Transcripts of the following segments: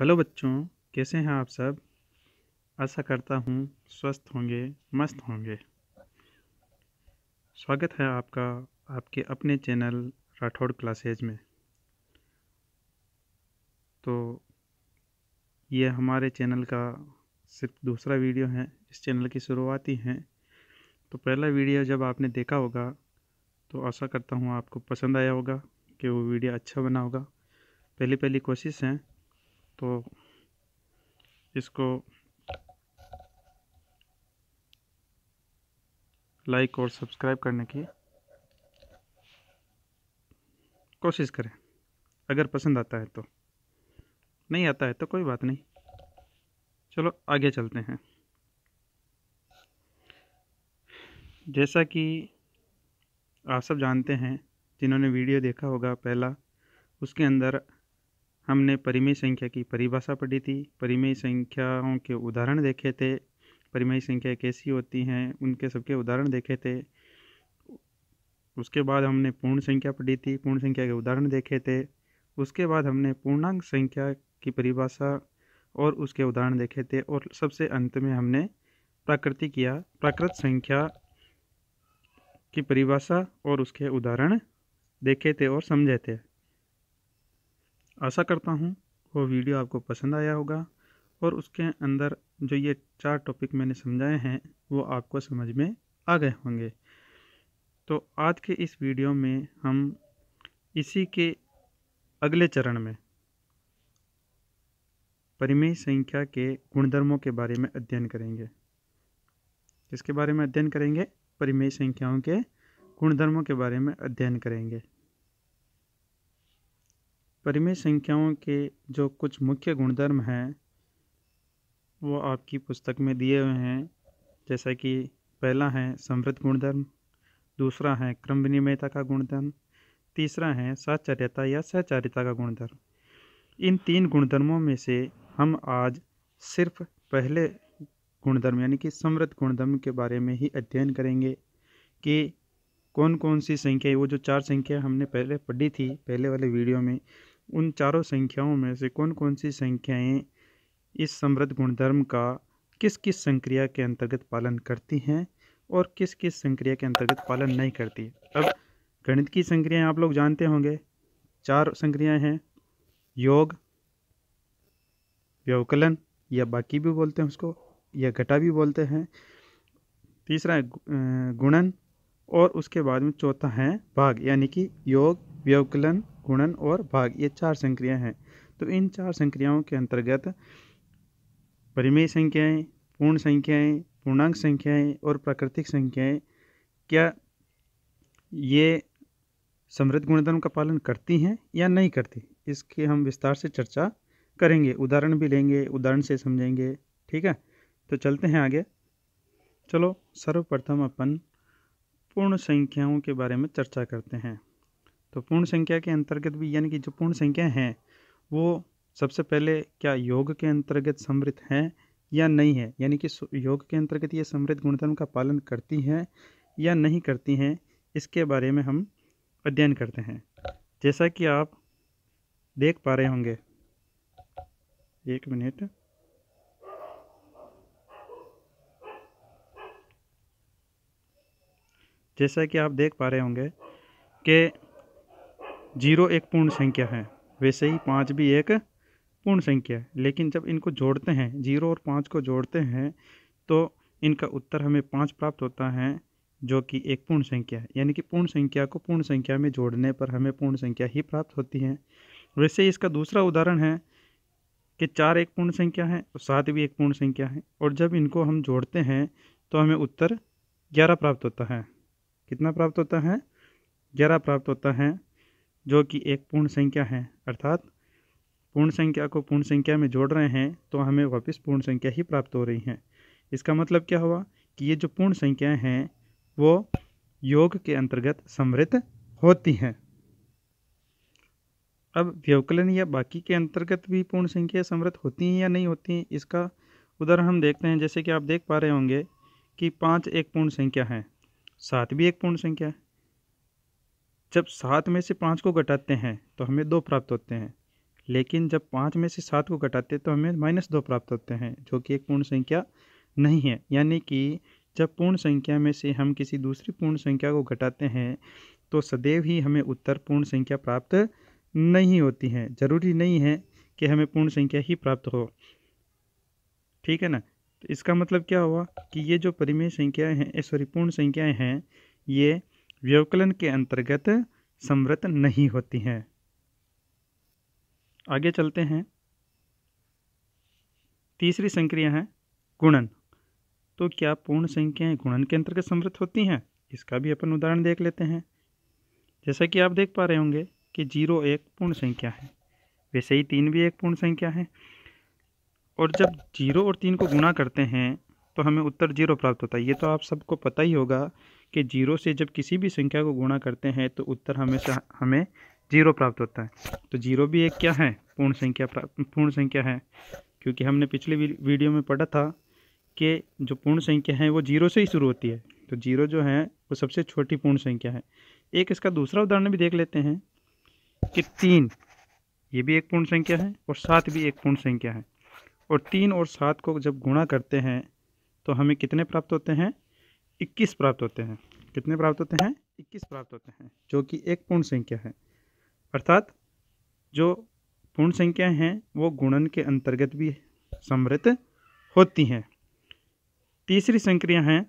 Hello बच्चों, कैसे हैं आप सब? आशा करता हूँ स्वस्थ होंगे, मस्त होंगे। स्वागत है आपका आपके अपने चैनल राठौड़ क्लासेज में। तो ये हमारे चैनल का सिर्फ़ दूसरा वीडियो है, इस चैनल की शुरुआत ही है। तो पहला वीडियो जब आपने देखा होगा तो आशा करता हूँ आपको पसंद आया होगा कि वो वीडियो अच्छा बना होगा। पहली पहली कोशिश है तो इसको लाइक और सब्सक्राइब करने की कोशिश करें। अगर पसंद आता है तो। नहीं आता है तो कोई बात नहीं। चलो, आगे चलते हैं। जैसा कि आप सब जानते हैं, जिन्होंने वीडियो देखा होगा पहला, उसके अंदर हमने परिमेय संख्या की परिभाषा पढ़ी थी। परिमेय संख्याओं के उदाहरण देखे थे। परिमेय संख्या कैसी होती हैं, उनके सबके उदाहरण देखे थे। उसके बाद हमने पूर्ण संख्या पढ़ी थी, पूर्ण संख्या के उदाहरण देखे थे। उसके बाद हमने पूर्णांक संख्या की परिभाषा और उसके उदाहरण देखे थे और सबसे अंत में हमने प्राकृतिक या प्राकृत संख्या की परिभाषा और उसके उदाहरण देखे थे और समझे थे। आशा करता हूँ वो वीडियो आपको पसंद आया होगा और उसके अंदर जो ये चार टॉपिक मैंने समझाए हैं, वो आपको समझ में आ गए होंगे। तो आज के इस वीडियो में हम इसी के अगले चरण में परिमेय संख्या के गुणधर्मों के बारे में अध्ययन करेंगे। किसके बारे में अध्ययन करेंगे? परिमेय संख्याओं के गुणधर्मों के बारे में अध्ययन करेंगे। परिमेय संख्याओं के जो कुछ मुख्य गुणधर्म हैं, वो आपकी पुस्तक में दिए हुए हैं। जैसा कि पहला है समृद्ध गुणधर्म, दूसरा है क्रम विनिमयता का गुणधर्म, तीसरा है साचार्यता या सहचार्यता का गुणधर्म। इन तीन गुणधर्मों में से हम आज सिर्फ़ पहले गुणधर्म यानी कि समृद्ध गुणधर्म के बारे में ही अध्ययन करेंगे कि कौन कौन सी संख्या वो जो चार संख्या हमने पहले पढ़ी थी, पहले वाले वीडियो में उन चारों संख्याओं में से कौन कौन सी संख्याएँ इस समृद्ध गुणधर्म का किस किस संक्रिया के अंतर्गत पालन करती हैं और किस किस संक्रिया के अंतर्गत पालन नहीं करती? अब गणित की संक्रियाएँ आप लोग जानते होंगे। चार संक्रियाएँ हैं, योग व्यवकलन या बाकी भी बोलते हैं उसको, या घटा भी बोलते हैं। तीसरा है गुणन, और उसके बाद में चौथा है भाग, यानी कि योग व्यवकलन गुणन और भाग, ये चार संक्रिया हैं। तो इन चार संक्रियाओं के अंतर्गत परिमेय संख्याएँ, पूर्ण संख्याएँ, पूर्णांक संख्याएँ और प्राकृतिक संख्याएँ, क्या ये समृद्ध गुणधर्म का पालन करती हैं या नहीं करती? इसकी हम विस्तार से चर्चा करेंगे, उदाहरण भी लेंगे, उदाहरण से समझेंगे, ठीक है? तो चलते हैं आगे। चलो, सर्वप्रथम अपन पूर्ण संख्याओं के बारे में चर्चा करते हैं। तो पूर्ण संख्या के अंतर्गत भी, यानी कि जो पूर्ण संख्या हैं, वो सबसे पहले क्या योग के अंतर्गत समृद्ध हैं या नहीं है? यानी कि योग के अंतर्गत ये समृद्ध गुणधर्म का पालन करती हैं या नहीं करती हैं, इसके बारे में हम अध्ययन करते हैं। जैसा कि आप देख पा रहे होंगे। एक मिनट। जैसा कि आप देख पा रहे होंगे कि ज़ीरो एक पूर्ण संख्या है। वैसे ही पाँच भी एक पूर्ण संख्या है। लेकिन जब इनको जोड़ते हैं, ज़ीरो और पाँच को जोड़ते हैं तो इनका उत्तर हमें पाँच प्राप्त होता है, जो कि एक पूर्ण संख्या है। यानी कि पूर्ण संख्या को पूर्ण संख्या में जोड़ने पर हमें पूर्ण संख्या ही प्राप्त होती है। वैसे ही इसका दूसरा उदाहरण है कि चार एक पूर्ण संख्या है और सात भी एक पूर्ण संख्या है। और जब इनको हम जोड़ते हैं तो हमें उत्तर ग्यारह प्राप्त होता है। कितना प्राप्त होता है? ग्यारह प्राप्त होता है जो कि एक पूर्ण संख्या है, अर्थात पूर्ण संख्या को पूर्ण संख्या में जोड़ रहे हैं तो हमें वापस पूर्ण संख्या ही प्राप्त हो रही है। इसका मतलब क्या हुआ कि ये जो पूर्ण संख्याएँ हैं, वो योग के अंतर्गत समृद्ध होती हैं। अब व्यवकलन या बाकी के अंतर्गत भी पूर्ण संख्या समृद्ध होती हैं या नहीं होती इसका उदाहरण हम देखते हैं। जैसे कि आप देख पा रहे होंगे कि पाँच एक पूर्ण संख्या है, सात भी एक पूर्ण संख्या है जब सात में से पाँच को घटाते हैं तो हमें दो प्राप्त होते हैं। लेकिन जब पाँच में से सात को घटाते हैं तो हमें माइनस दो प्राप्त होते हैं, जो कि एक पूर्ण संख्या नहीं है। यानी कि जब पूर्ण संख्या में से हम किसी दूसरी पूर्ण संख्या को घटाते हैं तो सदैव ही हमें उत्तर पूर्ण संख्या प्राप्त नहीं होती है। ज़रूरी नहीं है कि हमें पूर्ण संख्या ही प्राप्त हो। ठीक है ना? तो इसका मतलब क्या हुआ कि ये जो परिमेय संख्याएँ हैं सॉरी पूर्ण संख्याएँ हैं, ये व्यवकलन के अंतर्गत समृत नहीं होती हैं। आगे चलते हैं। तीसरी संक्रिया है, गुणन। तो क्या पूर्ण संख्याएँ गुणन के अंतर्गत समृत होती हैं? इसका भी अपन उदाहरण देख लेते हैं। जैसा कि आप देख पा रहे होंगे कि ज़ीरो एक पूर्ण संख्या है। वैसे ही तीन भी एक पूर्ण संख्या है। और जब ज़ीरो और तीन को गुणा करते हैं तो हमें उत्तर ज़ीरो प्राप्त होता है। ये तो आप सबको पता ही होगा कि ज़ीरो से जब किसी भी संख्या को गुणा करते हैं तो उत्तर हमेशा हमें ज़ीरो प्राप्त होता है। तो ज़ीरो भी एक क्या है? पूर्ण संख्या पूर्ण संख्या है। क्योंकि हमने पिछले वीडियो में पढ़ा था कि जो पूर्ण संख्या है, वो ज़ीरो से ही शुरू होती है। तो ज़ीरो जो है, वो सबसे छोटी पूर्ण संख्या है। एक इसका दूसरा उदाहरण भी देख लेते हैं कि तीन, ये भी एक पूर्ण संख्या है और सात भी एक पूर्ण संख्या है। और तीन और सात को जब गुणा करते हैं तो हमें कितने प्राप्त होते हैं? इक्कीस प्राप्त होते हैं। कितने प्राप्त होते हैं? इक्कीस प्राप्त होते हैं, जो कि एक पूर्ण संख्या है। अर्थात जो पूर्ण संख्याएँ हैं, वो गुणन के अंतर्गत भी समृद्ध होती हैं। तीसरी संक्रिया है,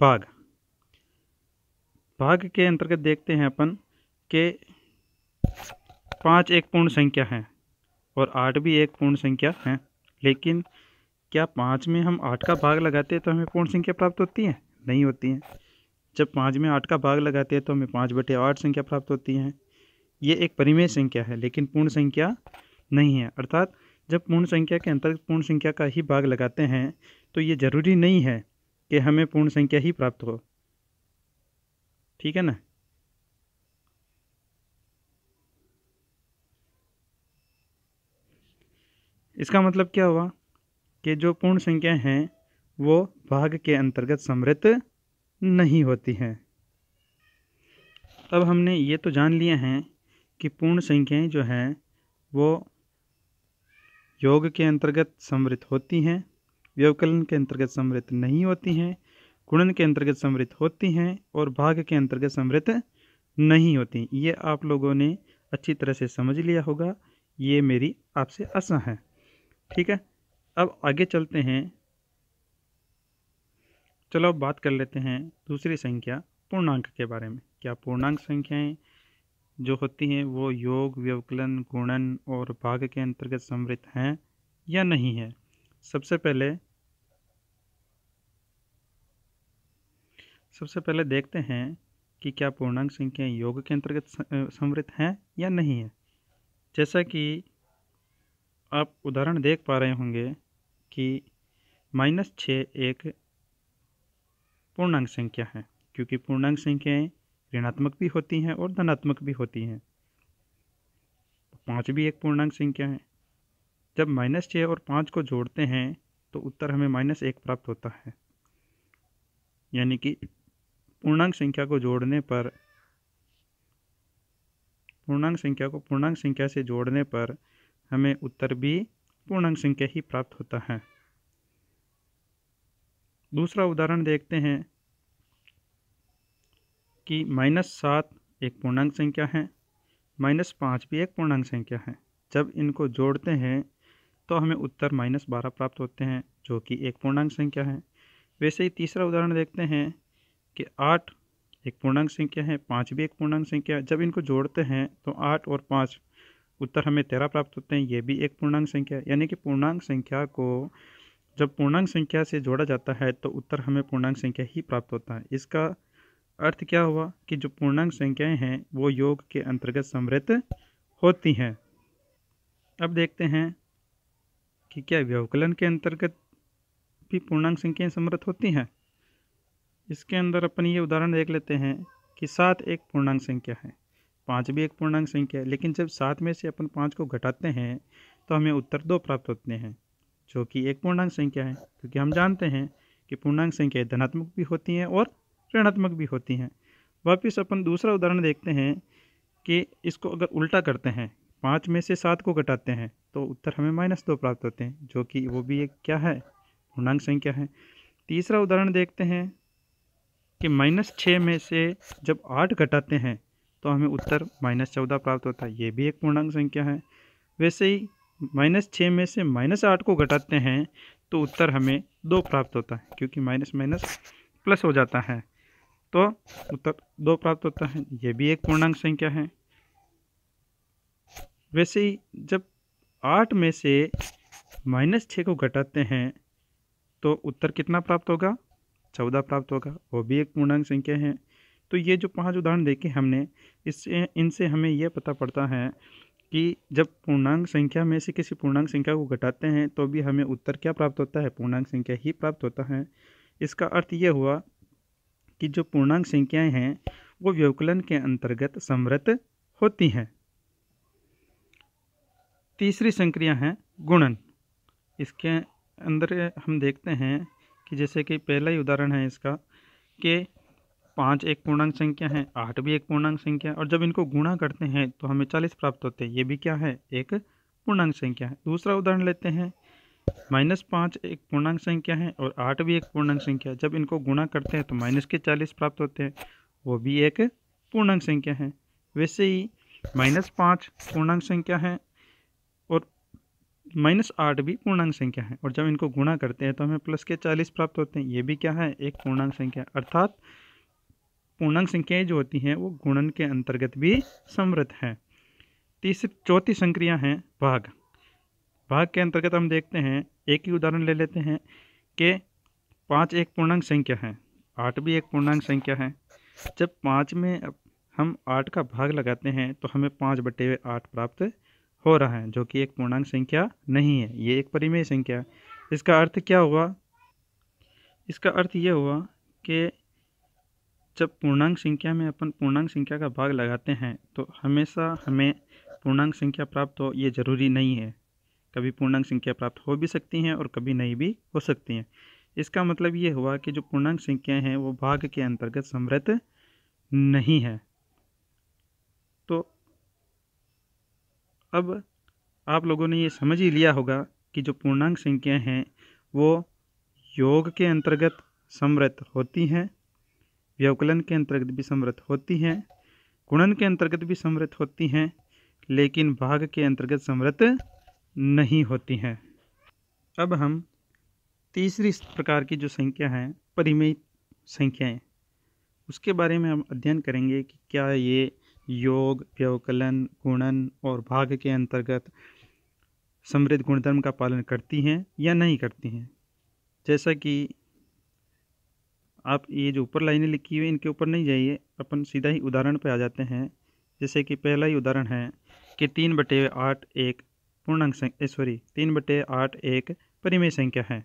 भाग। भाग के अंतर्गत देखते हैं अपन के पाँच एक पूर्ण संख्या है और आठ भी एक पूर्ण संख्या है, लेकिन क्या पाँच में हम आठ का भाग लगाते हैं तो हमें पूर्ण संख्या प्राप्त होती है? नहीं होती है। जब पाँच में आठ का भाग लगाते हैं तो हमें पाँच बटे आठ संख्या प्राप्त होती हैं। ये एक परिमेय संख्या है, लेकिन पूर्ण संख्या नहीं है। अर्थात जब पूर्ण संख्या के अंतर्गत पूर्ण संख्या का ही भाग लगाते हैं तो ये ज़रूरी नहीं है कि हमें पूर्ण संख्या ही प्राप्त हो। ठीक है ना? इसका मतलब क्या हुआ? कि जो पूर्ण संख्याएँ हैं, वो भाग के अंतर्गत समृत नहीं होती हैं। अब हमने ये तो जान लिया हैं कि पूर्ण संख्याएँ जो हैं, वो योग के अंतर्गत समृत होती हैं, व्यवकलन के अंतर्गत समृत नहीं होती हैं, गुणन के अंतर्गत समृत होती हैं और भाग के अंतर्गत समृत नहीं होती। ये आप लोगों ने अच्छी तरह से समझ लिया होगा। ये मेरी आपसे आशा है। ठीक है? अब आगे चलते हैं। चलो अब बात कर लेते हैं दूसरी संख्या, पूर्णांक के बारे में। क्या पूर्णांक संख्याएँ जो होती हैं, वो योग, व्यवकलन, गुणन और भाग के अंतर्गत समृद्ध हैं या नहीं है? सबसे पहले सबसे पहले देखते हैं कि क्या पूर्णांक संख्याएँ योग के अंतर्गत समृद्ध हैं या नहीं है। जैसा कि आप उदाहरण देख पा रहे होंगे कि माइनस छः एक पूर्णांक संख्या है, क्योंकि पूर्णांक संख्याएँ ऋणात्मक भी होती हैं और धनात्मक भी होती हैं। पाँच भी एक पूर्णांक संख्या है। जब माइनस छः और पाँच को जोड़ते हैं तो उत्तर हमें माइनस एक प्राप्त होता है। यानी कि पूर्णांक संख्या को जोड़ने पर, पूर्णांक संख्या को पूर्णांक संख्या से जोड़ने पर हमें उत्तर भी पूर्णांक संख्या ही प्राप्त होता है। दूसरा उदाहरण देखते हैं कि माइनस सात एक पूर्णांक संख्या है, माइनस पाँच भी एक पूर्णांक संख्या है। जब इनको जोड़ते हैं तो हमें उत्तर माइनस बारह प्राप्त होते हैं, जो कि एक पूर्णांक संख्या है। वैसे ही तीसरा उदाहरण देखते हैं कि आठ एक पूर्णांक संख्या है, पाँच भी एक पूर्णांक संख्या जब इनको जोड़ते हैं तो आठ और पाँच उत्तर हमें तेरह प्राप्त होते हैं, ये भी एक पूर्णांक संख्या। यानी कि पूर्णांक संख्या को जब पूर्णांक संख्या से जोड़ा जाता है तो उत्तर हमें पूर्णांक संख्या ही प्राप्त होता है। इसका अर्थ क्या हुआ कि जो पूर्णांक संख्याएँ हैं, वो योग के अंतर्गत समृद्ध होती हैं। अब देखते हैं कि क्या व्यवकलन के अंतर्गत भी पूर्णांक संख्याएँ समृद्ध होती हैं। इसके अंदर अपन ये उदाहरण देख लेते हैं कि सात एक पूर्णांक संख्या है। पाँच भी एक पूर्णांक संख्या है। लेकिन जब सात में से अपन पाँच को घटाते हैं तो हमें उत्तर दो प्राप्त होते हैं, जो कि एक पूर्णांक संख्या है। क्योंकि हम जानते हैं कि पूर्णांक संख्याएँ धनात्मक भी होती हैं और ऋणात्मक भी होती हैं। वापिस अपन दूसरा उदाहरण देखते हैं कि इसको अगर उल्टा करते हैं, पाँच में से सात को घटाते हैं तो उत्तर हमें माइनस दो प्राप्त होते हैं, जो कि वो भी एक क्या है? पूर्णांक संख्या है। तीसरा उदाहरण देखते हैं कि माइनस छः में से जब आठ घटाते हैं तो हमें उत्तर माइनस चौदह प्राप्त होता है। ये भी एक पूर्णांक संख्या है। वैसे ही माइनस छः में से माइनस आठ को घटाते हैं तो उत्तर हमें दो प्राप्त होता है, क्योंकि माइनस माइनस प्लस हो जाता है। तो उत्तर दो प्राप्त होता है। ये भी एक पूर्णांक संख्या है। वैसे ही जब आठ में से माइनस छः को घटाते हैं तो उत्तर कितना प्राप्त होगा? चौदह प्राप्त होगा। वो भी एक पूर्णांक संख्या है। तो ये जो पाँच उदाहरण देखे हमने, इससे, इनसे हमें यह पता पड़ता है कि जब पूर्णांक संख्या में से किसी पूर्णांक संख्या को घटाते हैं तो भी हमें उत्तर क्या प्राप्त होता है? पूर्णांक संख्या ही प्राप्त होता है। इसका अर्थ ये हुआ कि जो पूर्णांक संख्याएँ हैं, वो व्यवकलन के अंतर्गत समृत होती हैं। तीसरी संक्रिया है गुणन। इसके अंदर हम देखते हैं कि जैसे कि पहला ही उदाहरण है इसका कि पाँच एक पूर्णांक संख्या है, आठ भी एक पूर्णांक संख्या और जब इनको गुणा करते हैं तो हमें चालीस प्राप्त होते हैं। ये भी क्या है? एक पूर्णांक संख्या है। दूसरा उदाहरण लेते हैं। माइनस पाँच एक पूर्णांक संख्या है, और आठ भी एक पूर्णांक संख्या है। जब इनको गुणा करते हैं तो माइनस के चालीस प्राप्त होते हैं। वो भी एक पूर्णांक संख्या है। वैसे ही माइनस पाँच पूर्णांक संख्या है, और माइनस आठ भी पूर्णांक संख्या है। और जब इनको गुणा करते हैं तो हमें प्लस के चालीस प्राप्त होते हैं। ये भी क्या है? एक पूर्णांक संख्या। अर्थात पूर्णांक संख्याएँ जो होती हैं, वो गुणन के अंतर्गत भी समृद्ध हैं। तीसरी चौथी संक्रिया हैं, भाग। भाग के अंतर्गत हम देखते हैं, एक ही उदाहरण ले लेते हैं कि पाँच एक पूर्णांक संख्या है, आठ भी एक पूर्णांक संख्या है। जब पाँच में हम आठ का भाग लगाते हैं तो हमें पाँच बटे हुए आठ प्राप्त हो रहा है, जो कि एक पूर्णांक संख्या नहीं है, ये एक परिमेय संख्या है। इसका अर्थ क्या हुआ? इसका अर्थ ये हुआ कि जब पूर्णांक संख्या में अपन पूर्णांक संख्या का भाग लगाते हैं तो हमेशा हमें पूर्णांक संख्या प्राप्त हो, ये ज़रूरी नहीं है। कभी पूर्णांक संख्या प्राप्त हो भी सकती हैं और कभी नहीं भी हो सकती हैं। इसका मतलब ये हुआ कि जो पूर्णांक संख्याएँ हैं, वो भाग के अंतर्गत समृद्ध नहीं है। तो अब आप लोगों ने ये समझ ही लिया होगा कि जो पूर्णांक संख्याएँ हैं, वो योग के अंतर्गत समृद्ध होती हैं व्यवकलन के अंतर्गत भी समृद्ध होती हैं, गुणन के अंतर्गत भी समृद्ध होती हैं, लेकिन भाग के अंतर्गत समृद्ध नहीं होती हैं। अब हम तीसरी प्रकार की जो संख्या है परिमेय संख्याएँ, उसके बारे में हम अध्ययन करेंगे कि क्या ये योग व्यवकलन गुणन और भाग के अंतर्गत समृद्ध गुणधर्म का पालन करती हैं या नहीं करती हैं। जैसा कि आप ये जो ऊपर लाइनें लिखी हुई इनके ऊपर नहीं जाइए। अपन सीधा ही उदाहरण पे आ जाते हैं। जैसे कि पहला ही उदाहरण है कि तीन बटे आठ एक पूर्णांक संख्या सॉरी तीन बटे आठ एक परिमेय संख्या है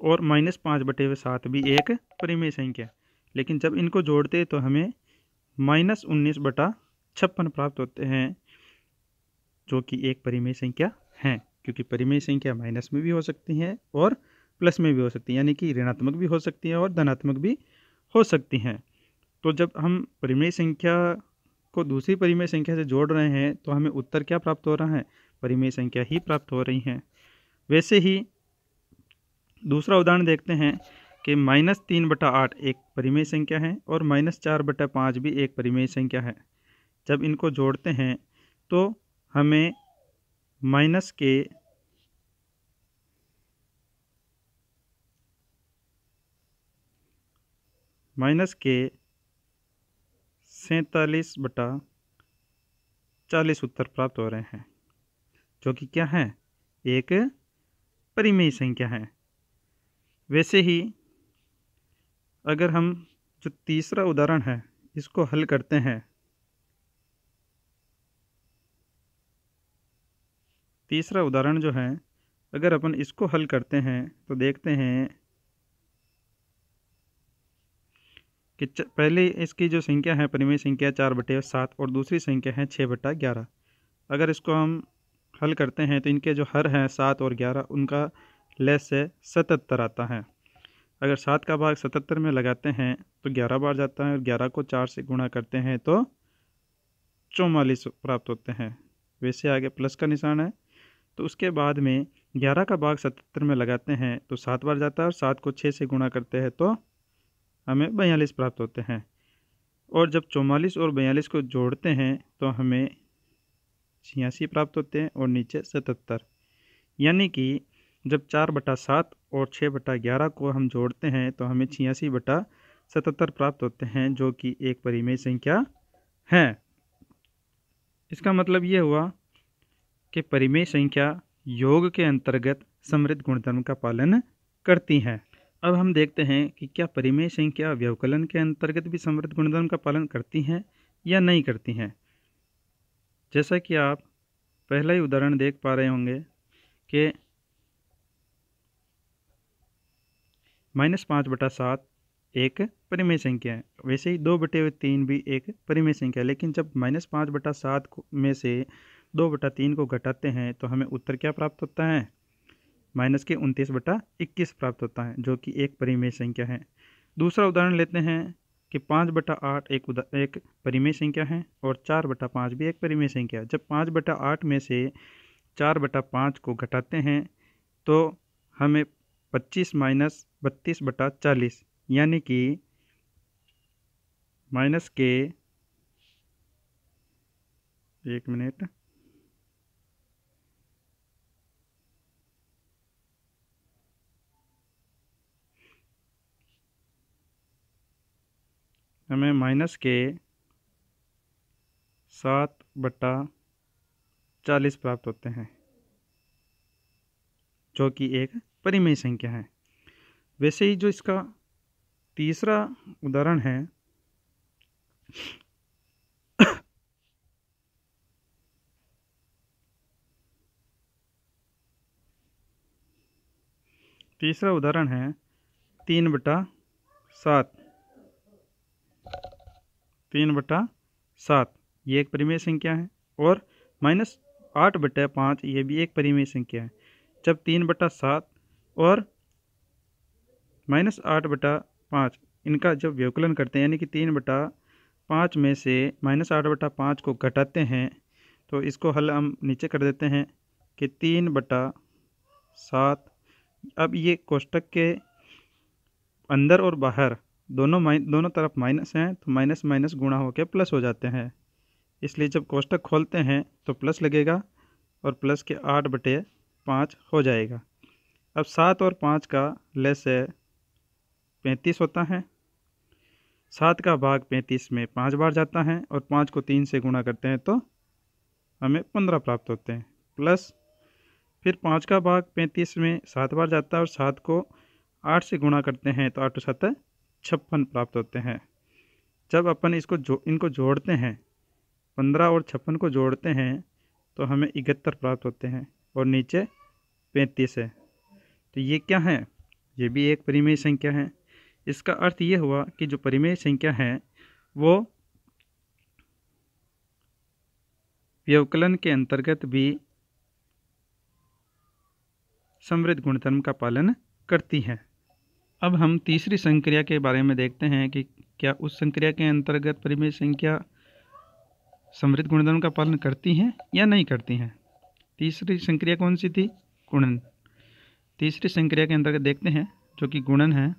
और माइनस पाँच बटे हुए सात भी एक परिमेय संख्या लेकिन जब इनको जोड़ते तो हमें माइनस उन्नीस बटा छप्पन प्राप्त होते हैं, जो कि एक परिमेय संख्या है, क्योंकि परिमेय संख्या माइनस में भी हो सकती है और प्लस में भी हो सकती है, यानी कि ऋणात्मक भी हो सकती है और धनात्मक भी हो सकती हैं। तो जब हम परिमेय संख्या को दूसरी परिमेय संख्या से जोड़ रहे हैं तो हमें उत्तर क्या प्राप्त हो रहा है? परिमेय संख्या ही प्राप्त हो रही हैं। वैसे ही दूसरा उदाहरण देखते हैं कि माइनस तीन बटा आठ एक परिमेय संख्या है और माइनस चार बटा पाँच भी एक परिमेय संख्या है। जब इनको जोड़ते हैं तो हमें माइनस के माइनस के सैतालीस बटा चालीस उत्तर प्राप्त हो रहे हैं, जो कि क्या है? एक परिमेय संख्या है। वैसे ही अगर हम जो तीसरा उदाहरण है, इसको हल करते हैं। तीसरा उदाहरण जो है, अगर अपन इसको हल करते हैं तो देखते हैं कि पहले इसकी जो संख्या है, परिमेय संख्या चार बटे सात और दूसरी संख्या है छः बटा ग्यारह। अगर इसको हम हल करते हैं तो इनके जो हर हैं, सात और ग्यारह, उनका लेस से सतहत्तर आता है। अगर सात का भाग सतहत्तर में लगाते हैं तो ग्यारह बार जाता है, और ग्यारह को चार से गुणा करते हैं तो चौवालीस प्राप्त होते हैं। वैसे आगे प्लस का निशान है। तो उसके बाद में ग्यारह का भाग सतहत्तर में लगाते हैं तो सात बार जाता है, और सात को छः से गुणा करते हैं तो हमें बयालीस प्राप्त होते हैं। और जब चौवालीस और बयालीस को जोड़ते हैं तो हमें छियासी प्राप्त होते हैं और नीचे सतहत्तर। यानी कि जब चार बटा सात और छः बटा ग्यारह को हम जोड़ते हैं तो हमें छियासी बटा सतहत्तर प्राप्त होते हैं, जो कि एक परिमेय संख्या है। इसका मतलब ये हुआ कि परिमेय संख्या योग के अंतर्गत समृद्ध गुणधर्म का पालन करती हैं। अब हम देखते हैं कि क्या परिमेय संख्या व्यवकलन के अंतर्गत भी समृद्ध गुणधर्म का पालन करती हैं या नहीं करती हैं? जैसा कि आप पहला ही उदाहरण देख पा रहे होंगे कि माइनस पाँच बटा सात एक परिमेय संख्या है? वैसे ही दो बटे हुए तीन भी एक परिमेय संख्या है? लेकिन जब माइनस पाँच बटा सात में से दो बटा तीन को घटाते हैं तो हमें उत्तर क्या प्राप्त होता है? माइनस के उनतीस बटा इक्कीस प्राप्त होता है, जो कि एक परिमेय संख्या है। दूसरा उदाहरण लेते हैं कि पाँच बटा आठ एक एक परिमेय संख्या है और चार बटा पाँच भी एक परिमेय संख्या है। जब पाँच बटा आठ में से चार बटा पाँच को घटाते हैं तो हमें पच्चीस माइनस बत्तीस बटा चालीस, यानी कि माइनस के, एक मिनट हमें माइनस के सात बट्टा चालीस प्राप्त होते हैं, जो कि एक परिमेय संख्या है। वैसे ही जो इसका तीसरा उदाहरण है, तीसरा उदाहरण है तीन बटा सात। तीन बटा सात, ये एक परिमेय संख्या है, और माइनस आठ बटा पाँच, ये भी एक परिमेय संख्या है। जब तीन बटा सात और माइनस आठ बटा पाँच, इनका जब व्यवकलन करते हैं, यानी कि तीन बटा पाँच में से माइनस आठ बटा पाँच को घटाते हैं तो इसको हल हम नीचे कर देते हैं कि तीन बटा सात। अब ये कोष्टक के अंदर और बाहर दोनों माइन दोनों तरफ़ माइनस हैं तो माइनस माइनस गुणा होकर प्लस हो जाते हैं। इसलिए जब कोष्टक खोलते हैं तो प्लस लगेगा और प्लस के आठ बटे पाँच हो जाएगा। अब सात और पाँच का लेस है पैंतीस होता है। सात का भाग पैंतीस में पाँच बार जाता है और पाँच को तीन से गुणा करते हैं तो हमें पंद्रह प्राप्त होते हैं। प्लस फिर पाँच का भाग पैंतीस में सात बार जाता है और सात को आठ से गुणा करते हैं तो आठ सत छप्पन प्राप्त होते हैं। जब अपन इसको जो, इनको जोड़ते हैं, पंद्रह और छप्पन को जोड़ते हैं तो हमें इकहत्तर प्राप्त होते हैं और नीचे पैंतीस है। तो ये क्या है? ये भी एक परिमेय संख्या है। इसका अर्थ ये हुआ कि जो परिमेय संख्या है, वो व्यवकलन के अंतर्गत भी समृद्ध गुणधर्म का पालन करती है। अब हम तीसरी संक्रिया के बारे में देखते हैं कि क्या उस संक्रिया के अंतर्गत परिमेय संख्या समृद्ध गुणधर्म का पालन करती हैं या नहीं करती हैं? तीसरी संक्रिया कौन सी थी? गुणन। तीसरी संक्रिया के अंतर्गत देखते हैं, जो कि गुणन है।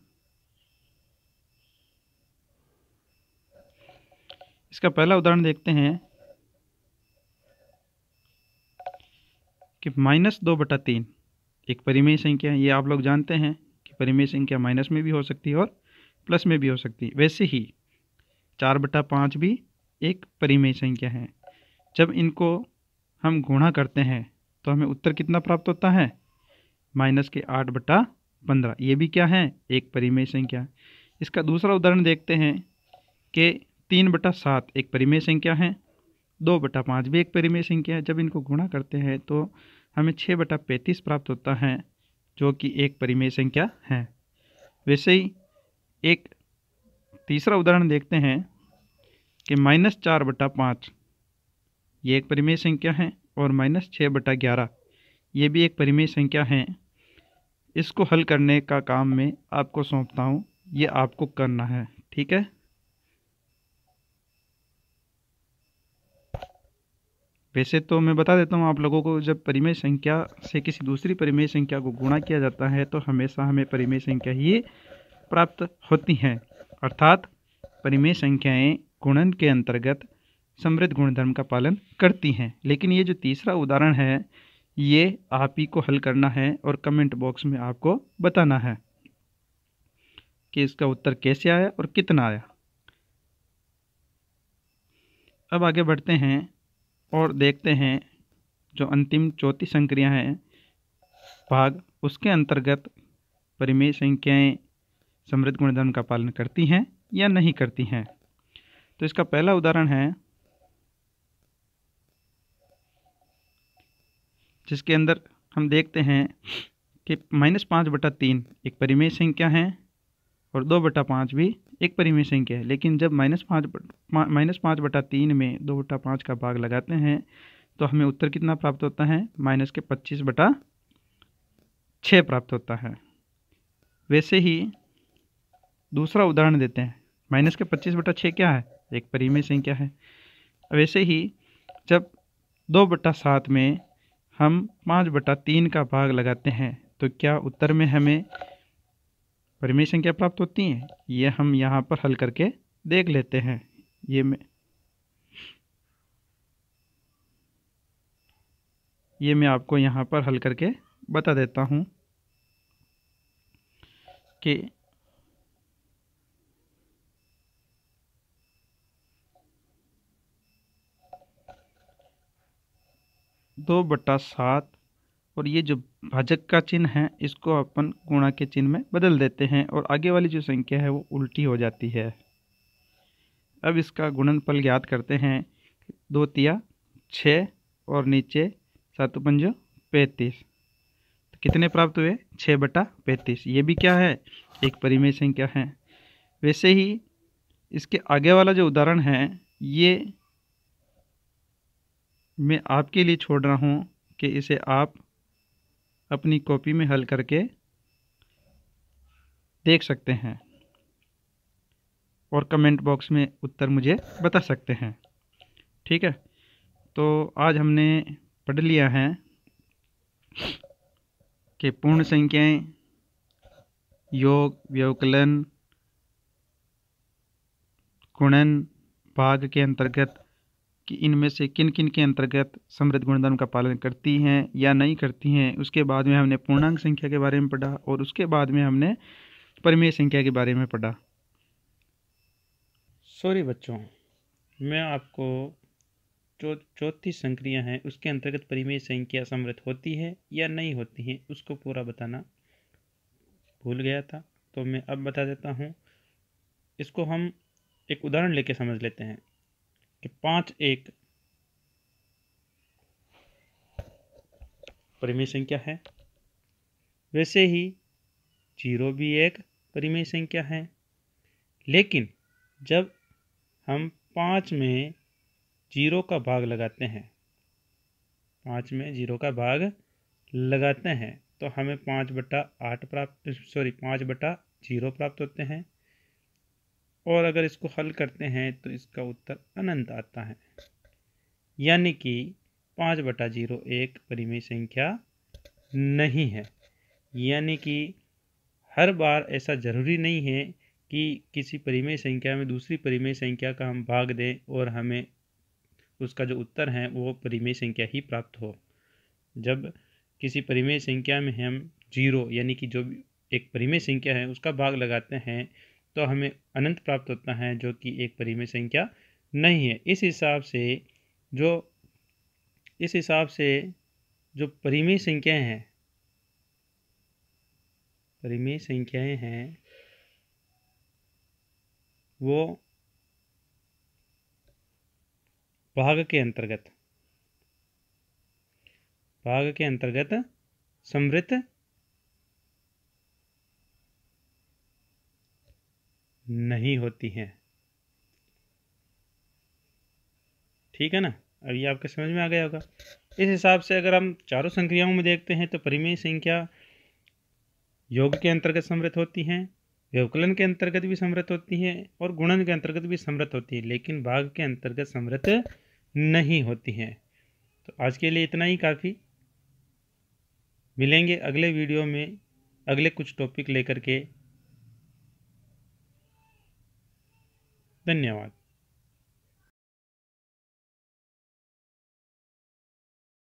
इसका पहला उदाहरण देखते हैं कि माइनस दो बटा तीन, एक परिमेय संख्या, ये आप लोग जानते हैं। परिमेय संख्या माइनस में भी हो सकती है और प्लस में भी हो सकती है। वैसे ही चार बटा पाँच भी एक परिमेय संख्या है। जब इनको हम गुणा करते हैं तो हमें उत्तर कितना प्राप्त होता है? माइनस के आठ बटा पंद्रह। ये भी क्या है? एक परिमेय संख्या। इसका दूसरा उदाहरण देखते हैं कि तीन बटा सात एक परिमेय संख्या है, दो बटा पाँच भी एक परिमेय संख्या है। जब इनको गुणा करते हैं तो हमें छः बटा पैंतीस प्राप्त होता है। जो कि एक परिमेय संख्या है। वैसे ही एक तीसरा उदाहरण देखते हैं कि माइनस चार बटा पाँच, ये एक परिमेय संख्या है, और माइनस छः बटा ग्यारह, ये भी एक परिमेय संख्या है। इसको हल करने का काम मैं आपको सौंपता हूँ, ये आपको करना है, ठीक है? वैसे तो मैं बता देता हूँ आप लोगों को, जब परिमेय संख्या से किसी दूसरी परिमेय संख्या को गुणा किया जाता है तो हमेशा हमें परिमेय संख्या ही प्राप्त होती हैं। अर्थात, परिमेय संख्याएँ गुणन के अंतर्गत समृद्ध गुणधर्म का पालन करती हैं। लेकिन ये जो तीसरा उदाहरण है, ये आप ही को हल करना है और कमेंट बॉक्स में आपको बताना है कि इसका उत्तर कैसे आया और कितना आया। अब आगे बढ़ते हैं। और देखते हैं जो अंतिम चौथी संक्रिया है, भाग उसके अंतर्गत परिमेय संख्याएँ समृद्ध गुणधर्म का पालन करती हैं या नहीं करती हैं। तो इसका पहला उदाहरण है, जिसके अंदर हम देखते हैं कि माइनस पाँच बटा तीन एक परिमेय संख्या है और दो बटा पाँच भी एक परिमेय संख्या है। लेकिन जब माइनस पाँच माइनस पाँच बटा तीन में दो बटा पाँच का भाग लगाते हैं तो हमें उत्तर कितना प्राप्त होता है? माइनस के पच्चीस बटा छः प्राप्त होता है। वैसे ही दूसरा उदाहरण देते हैं। माइनस के पच्चीस बटा छः क्या है? एक परिमेय संख्या है। वैसे ही जब दो बटा सात में हम पाँच बटा तीन का भाग लगाते हैं तो क्या उत्तर में हमें परिमेय संख्या प्राप्त होती है? ये हम यहाँ पर हल करके देख लेते हैं। ये मैं ये मैं आपको यहाँ पर हल करके बता देता हूँ कि दो बट्टा सात और ये जो भाजक का चिन्ह है, इसको अपन गुणा के चिन्ह में बदल देते हैं और आगे वाली जो संख्या है, वो उल्टी हो जाती है। अब इसका गुणनफल ज्ञात करते हैं। दो तिया छः और नीचे सात पंजो, पैंतीस। तो कितने प्राप्त हुए? छः बटा पैंतीस। ये भी क्या है? एक परिमेय संख्या है। वैसे ही इसके आगे वाला जो उदाहरण है, ये मैं आपके लिए छोड़ रहा हूँ कि इसे आप अपनी कॉपी में हल करके देख सकते हैं। और कमेंट बॉक्स में उत्तर मुझे बता सकते हैं। ठीक है? तो आज हमने पढ़ लिया है कि पूर्ण संख्याएँ, योग व्यवकलन गुणन, भाग के अंतर्गत कि इनमें से किन किन के अंतर्गत समृद्ध गुणधर्म का पालन करती हैं या नहीं करती हैं, उसके बाद में हमने पूर्णांक संख्या के बारे में पढ़ा और उसके बाद में हमने परिमेय संख्या के बारे में पढ़ा। सॉरी बच्चों, मैं आपको जो चौथी संक्रिया है, उसके अंतर्गत परिमेय संख्या समृद्ध होती है या नहीं होती है, उसको पूरा बताना भूल गया था तो मैं अब बता देता हूँ। इसको हम एक उदाहरण लेके समझ लेते हैं। कि पाँच एक। परिमेय संख्या है। वैसे ही ज़ीरो भी एक परिमेय संख्या है। लेकिन जब हम पाँच में ज़ीरो का भाग लगाते हैं, पाँच में ज़ीरो का भाग लगाते हैं तो हमें पाँच बटा आठ प्राप्त सॉरी पाँच बटा ज़ीरो प्राप्त होते हैं। और अगर इसको हल करते हैं तो इसका उत्तर अनंत आता है। यानी कि पाँच बटा ज़ीरो एक परिमेय संख्या नहीं है। यानी कि हर बार ऐसा ज़रूरी नहीं है कि किसी परिमेय संख्या में दूसरी परिमेय संख्या का हम भाग दें और हमें उसका जो उत्तर है, वो परिमेय संख्या ही प्राप्त हो। जब किसी परिमेय संख्या में हम ज़ीरो, यानी कि जो एक परिमेय संख्या है, उसका भाग लगाते हैं तो हमें अनंत प्राप्त होता है, जो कि एक परिमेय संख्या नहीं है। इस हिसाब से जो, इस हिसाब से जो परिमेय संख्याएँ हैं, परिमेय संख्याएँ हैं, वो भाग के अंतर्गत, भाग के अंतर्गत समृद्ध नहीं होती हैं। ठीक है ना? अब ये आपके समझ में आ गया होगा। इस हिसाब से अगर हम चारों संक्रियाओं में देखते हैं तो परिमेय संख्या योग के अंतर्गत समृद्ध होती हैं व्यवकलन के अंतर्गत भी समृद्ध होती हैं और गुणन के अंतर्गत भी समृद्ध होती है, लेकिन भाग के अंतर्गत समृद्ध नहीं होती हैं। तो आज के लिए इतना ही काफ़ी। मिलेंगे अगले वीडियो में अगले कुछ टॉपिक लेकर के। धन्यवाद